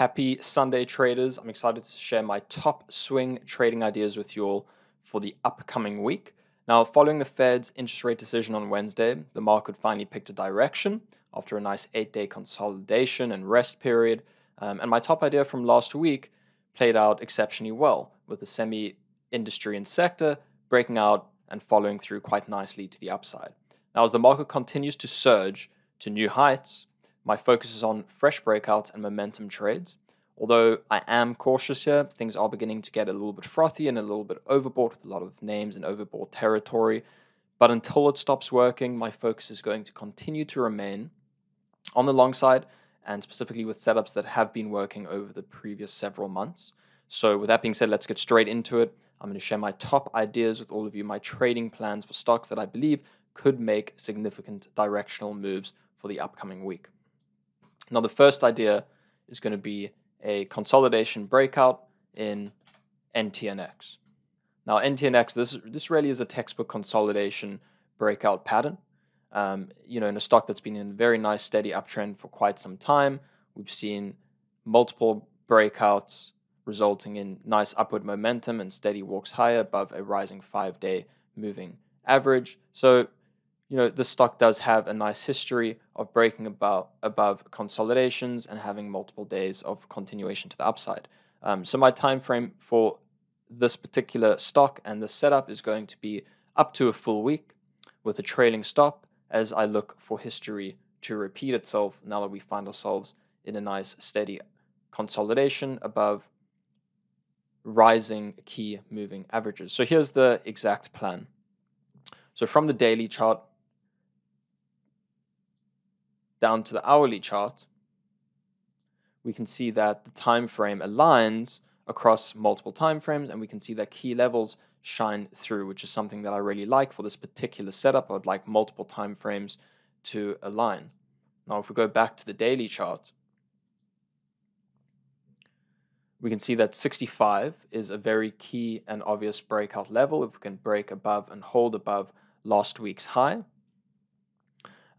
Happy Sunday, traders. I'm excited to share my top swing trading ideas with you all for the upcoming week. Now, following the Fed's interest rate decision on Wednesday, the market finally picked a direction after a nice eight day consolidation and rest period. Um, and my top idea from last week played out exceptionally well, with the semi industry and sector breaking out and following through quite nicely to the upside. Now, as the market continues to surge to new heights, my focus is on fresh breakouts and momentum trades. Although I am cautious here, things are beginning to get a little bit frothy and a little bit overbought with a lot of names and overbought territory. But until it stops working, my focus is going to continue to remain on the long side and specifically with setups that have been working over the previous several months. So, with that being said, let's get straight into it. I'm going to share my top ideas with all of you, my trading plans for stocks that I believe could make significant directional moves for the upcoming week. Now, the first idea is going to be a consolidation breakout in NTNX. Now, NTNX, this, this really is a textbook consolidation breakout pattern. Um, you know, in a stock that's been in a very nice steady uptrend for quite some time, we've seen multiple breakouts resulting in nice upward momentum and steady walks higher above a rising five day moving average. So you know, the stock does have a nice history of breaking about above consolidations and having multiple days of continuation to the upside. Um, so my time frame for this particular stock and the setup is going to be up to a full week with a trailing stop as I look for history to repeat itself now that we find ourselves in a nice steady consolidation above rising key moving averages. So here's the exact plan. So from the daily chart, down to the hourly chart, we can see that the time frame aligns across multiple time frames, and we can see that key levels shine through, which is something that I really like for this particular setup. I would like multiple time frames to align. Now, if we go back to the daily chart, we can see that 65 is a very key and obvious breakout level. If we can break above and hold above last week's high,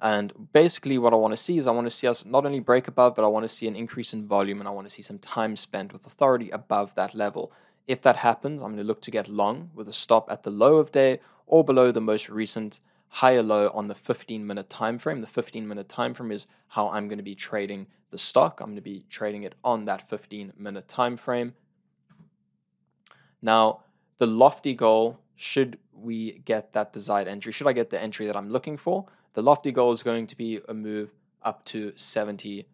and basically, what I want to see is I want to see us not only break above, but I want to see an increase in volume and I want to see some time spent with authority above that level. If that happens, I'm going to look to get long with a stop at the low of day or below the most recent higher low on the 15 minute time frame. The 15 minute time frame is how I'm going to be trading the stock. I'm going to be trading it on that 15 minute time frame. Now, the lofty goal should we get that desired entry? Should I get the entry that I'm looking for? The lofty goal is going to be a move up to $70.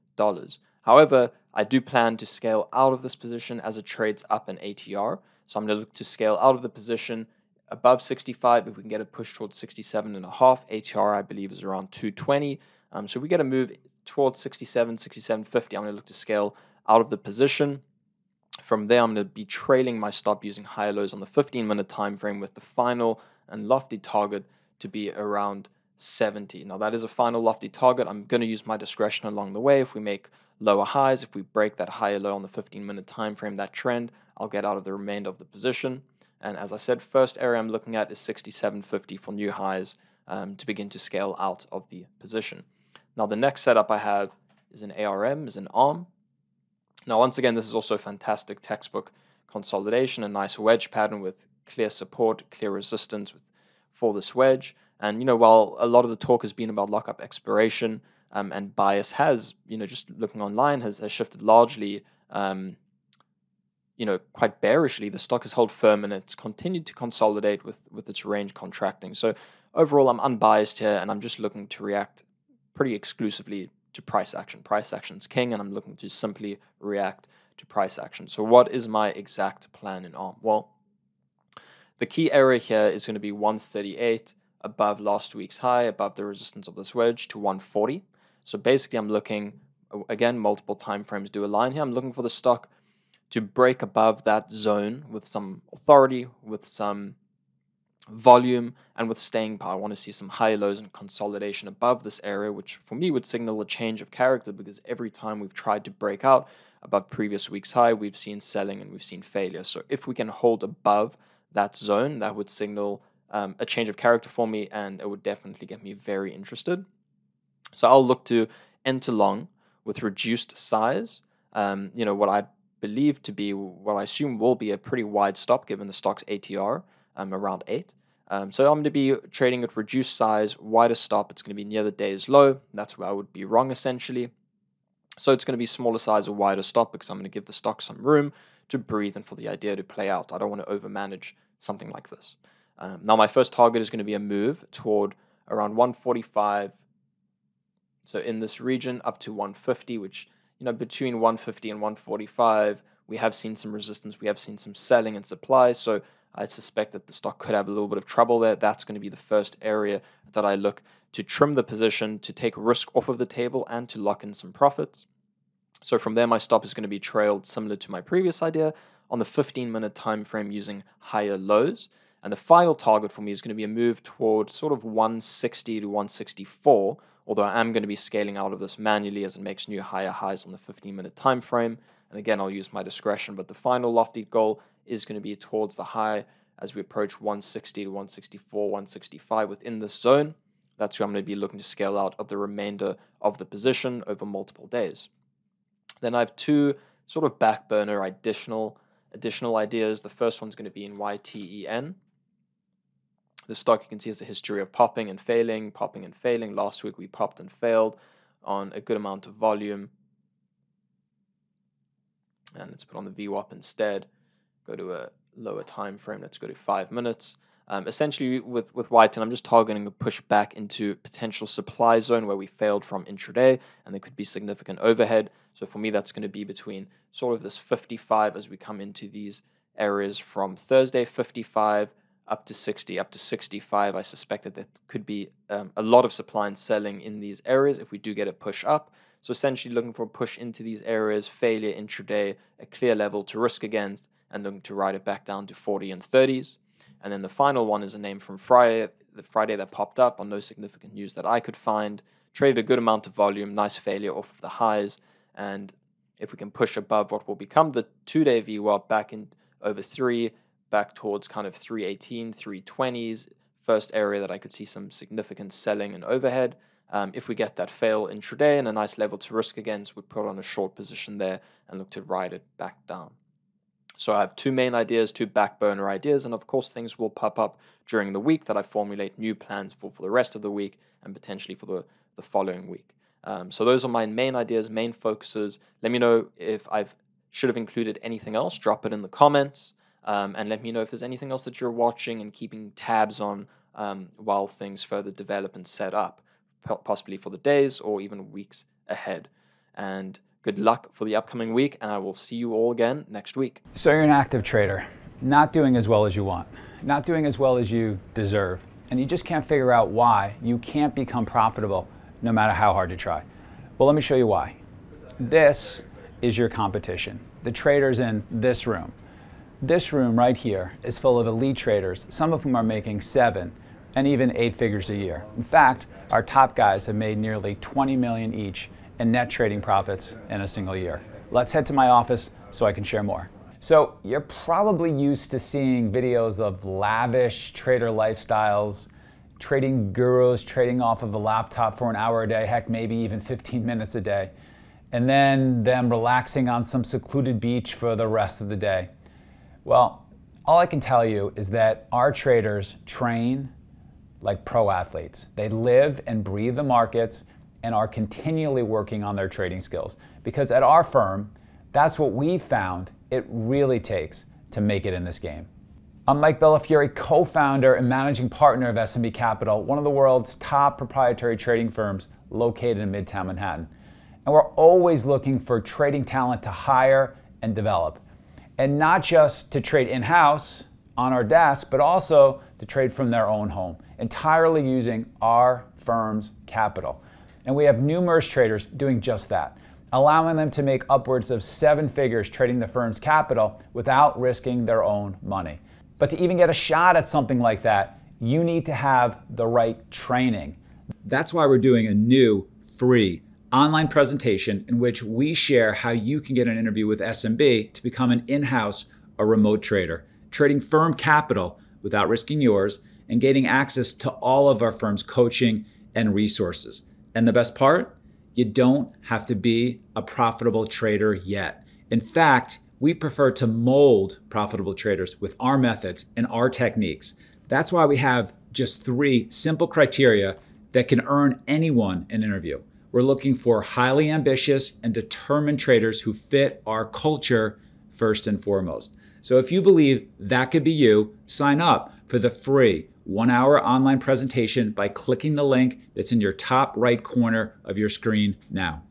However, I do plan to scale out of this position as it trades up in ATR. So I'm going to look to scale out of the position above 65 if we can get a push towards 67 and a half. ATR, I believe, is around 220. Um, so we get a move towards 67, 67.50. I'm going to look to scale out of the position. From there, I'm going to be trailing my stop using higher lows on the 15 minute time frame with the final and lofty target to be around 70. Now that is a final lofty target. I'm going to use my discretion along the way. If we make lower highs, if we break that higher low on the 15 minute time frame, that trend, I'll get out of the remainder of the position. And as I said, first area I'm looking at is 67.50 for new highs um, to begin to scale out of the position. Now the next setup I have is an ARM, is an ARM. Now once again, this is also a fantastic textbook consolidation, a nice wedge pattern with clear support, clear resistance with, for this wedge. And you know, while a lot of the talk has been about lockup expiration um, and bias has, you know, just looking online has, has shifted largely, um, you know, quite bearishly. The stock has held firm and it's continued to consolidate with with its range contracting. So overall, I'm unbiased here, and I'm just looking to react pretty exclusively to price action. Price action's king, and I'm looking to simply react to price action. So what is my exact plan in ARM? Well, the key area here is going to be 138 above last week's high, above the resistance of this wedge to 140. So basically, I'm looking, again, multiple time frames do align here. I'm looking for the stock to break above that zone with some authority, with some volume, and with staying power. I want to see some high lows and consolidation above this area, which for me would signal a change of character because every time we've tried to break out above previous week's high, we've seen selling and we've seen failure. So if we can hold above that zone, that would signal um, a change of character for me, and it would definitely get me very interested. So I'll look to enter long with reduced size um, you know, what I believe to be what I assume will be a pretty wide stop given the stock's ATR um, around 8. Um, so I'm going to be trading at reduced size, wider stop. It's going to be near the day's low. That's where I would be wrong essentially. So it's going to be smaller size or wider stop because I'm going to give the stock some room to breathe and for the idea to play out. I don't want to overmanage something like this. Um, now my first target is going to be a move toward around 145. So in this region up to 150, which you know between 150 and 145, we have seen some resistance. We have seen some selling and supply. So I suspect that the stock could have a little bit of trouble there. That's going to be the first area that I look to trim the position, to take risk off of the table, and to lock in some profits. So from there, my stop is going to be trailed similar to my previous idea on the 15 minute time frame using higher lows. And the final target for me is going to be a move toward sort of 160 to 164, although I am going to be scaling out of this manually as it makes new higher highs on the 15 minute time frame. And again, I'll use my discretion, but the final lofty goal is going to be towards the high as we approach 160 to 164, 165 within this zone. That's where I'm going to be looking to scale out of the remainder of the position over multiple days. Then I have two sort of back burner additional additional ideas. The first one's going to be in YTEN. The stock you can see has a history of popping and failing, popping and failing. Last week we popped and failed on a good amount of volume. And let's put on the VWAP instead. Go to a lower time frame. Let's go to five minutes. Um, essentially, with with YTEN, I'm just targeting a push back into potential supply zone where we failed from intraday, and there could be significant overhead. So for me, that's going to be between sort of this 55 as we come into these areas from Thursday 55 up to 60, up to 65. I suspect that there could be um, a lot of supply and selling in these areas if we do get a push up. So essentially, looking for a push into these areas, failure intraday, a clear level to risk against, and looking to ride it back down to 40 and 30s. And then the final one is a name from Friday, the Friday that popped up on no significant news that I could find. Traded a good amount of volume, nice failure off of the highs. And if we can push above what will become the two day VWAP back in over three, back towards kind of 318, 320s, first area that I could see some significant selling and overhead. Um, if we get that fail intraday and a nice level to risk against, we'd put on a short position there and look to ride it back down. So I have two main ideas, two back burner ideas, and of course things will pop up during the week that I formulate new plans for for the rest of the week and potentially for the, the following week. Um, so those are my main ideas, main focuses. Let me know if I've should have included anything else. Drop it in the comments, um, and let me know if there's anything else that you're watching and keeping tabs on um, while things further develop and set up, possibly for the days or even weeks ahead. And Good luck for the upcoming week, and I will see you all again next week. So, you're an active trader, not doing as well as you want, not doing as well as you deserve, and you just can't figure out why you can't become profitable no matter how hard you try. Well, let me show you why. This is your competition. The traders in this room. This room right here is full of elite traders, some of whom are making seven and even eight figures a year. In fact, our top guys have made nearly 20 million each in net trading profits in a single year. Let's head to my office so I can share more. So, you're probably used to seeing videos of lavish trader lifestyles, trading gurus trading off of a laptop for an hour a day, heck, maybe even 15 minutes a day, and then them relaxing on some secluded beach for the rest of the day. Well, all I can tell you is that our traders train like pro athletes. They live and breathe the markets and are continually working on their trading skills. Because at our firm, that's what we found it really takes to make it in this game. I'm Mike Bellafiore, co founder and managing partner of SMB Capital, one of the world's top proprietary trading firms located in Midtown Manhattan. And we're always looking for trading talent to hire and develop. And not just to trade in house on our desk, but also to trade from their own home, entirely using our firm's capital. And we have numerous traders doing just that, allowing them to make upwards of seven figures trading the firm's capital without risking their own money. But to even get a shot at something like that, you need to have the right training. That's why we're doing a new free online presentation in which we share how you can get an interview with SMB to become an in house or remote trader, trading firm capital without risking yours, and gaining access to all of our firm's coaching and resources. And the best part, you don't have to be a profitable trader yet. In fact, we prefer to mold profitable traders with our methods and our techniques. That's why we have just three simple criteria that can earn anyone an interview. We're looking for highly ambitious and determined traders who fit our culture first and foremost. So if you believe that could be you, sign up for the free one hour online presentation by clicking the link that's in your top right corner of your screen now.